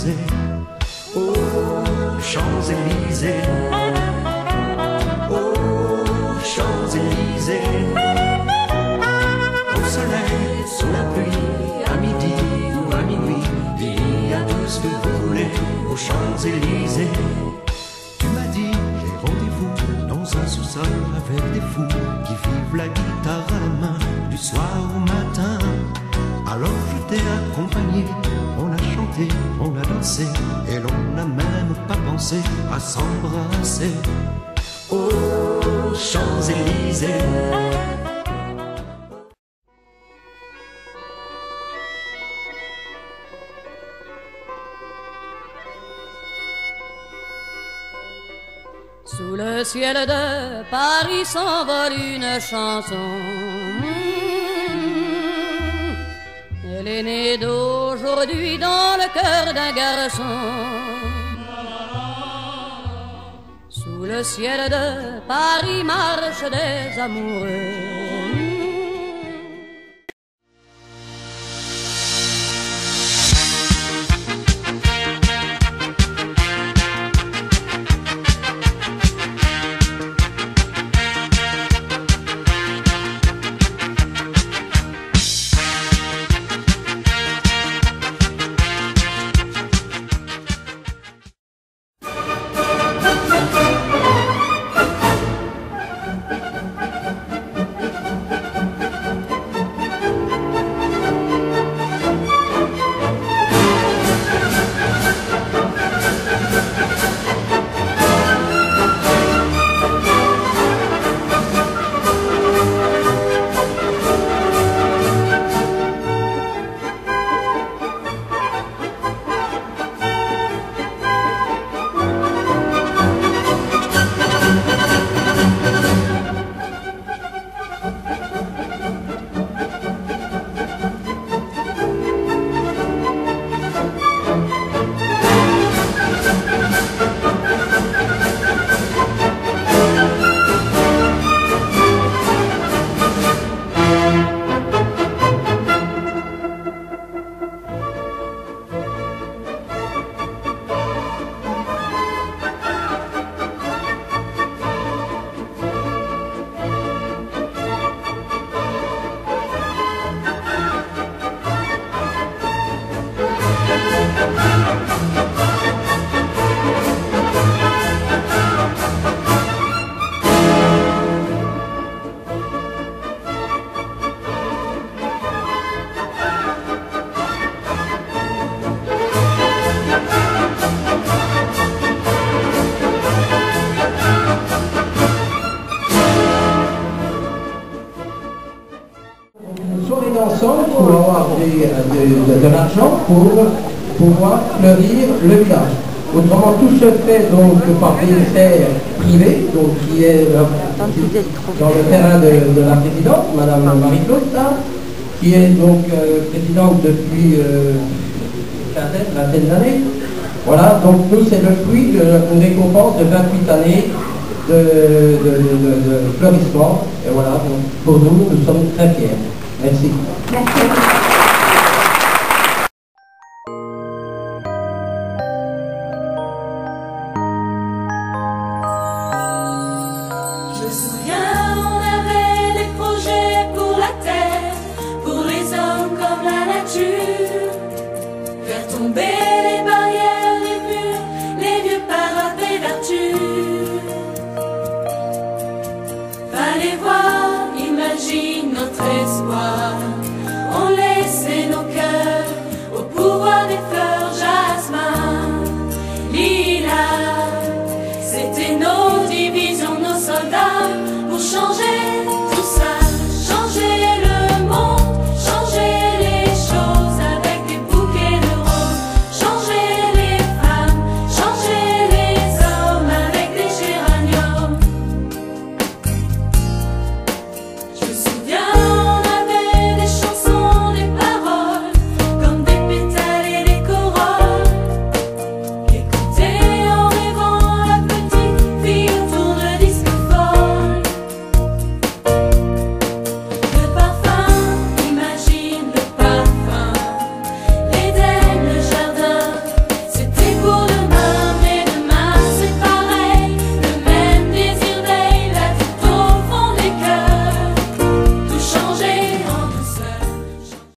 croisés aux Champs-Élysées. Aux Champs-Élysées. Au soleil, sous la pluie, à midi ou à minuit, dis à tout ce que vous voulez aux Champs-Élysées. Tu m'as dit, j'ai rendez-vous dans un sous-sol avec des fous qui vivent la guitare à la main du soir au matin. Accompagné, on a chanté, on a dansé, et l'on n'a même pas pensé à s'embrasser. Aux Champs-Élysées. Sous le ciel de Paris s'envole une chanson. Elle est née d'aujourd'hui dans le cœur d'un garçon. Sous le ciel de Paris marchent des amoureux. Pour avoir des- de, de- de l'argent pour pouvoir fleurir le village. Autrement, tout se fait donc par ministère privé, donc qui est euh, dans le terrain de, de la présidente, Madame Marie-Claude qui est donc euh, présidente depuis euh, une quinzaine, vingtaine d'années. Voilà, donc nous, c'est le fruit d'une récompense de 28 années de, de, de- de- de fleurissement. Et voilà, donc pour nous, nous sommes très fiers. Merci.